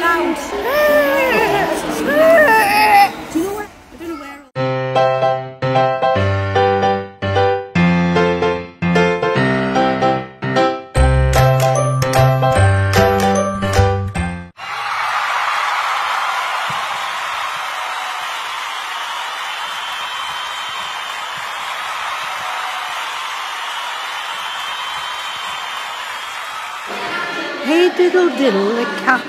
loud. Hey diddle diddle, the cat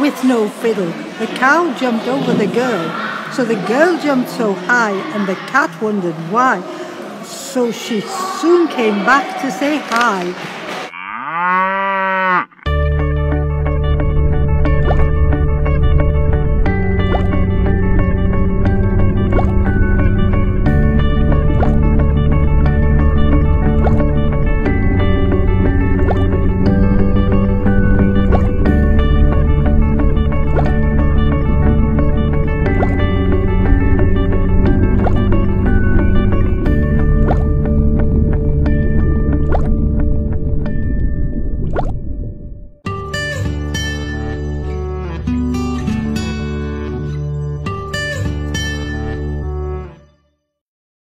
with no fiddle. The cow jumped over the girl, so the girl jumped so high, and the cat wondered why. So she soon came back to say hi.